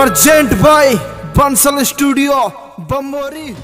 Present by Bansal Studio, Bambori.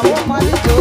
amor validou.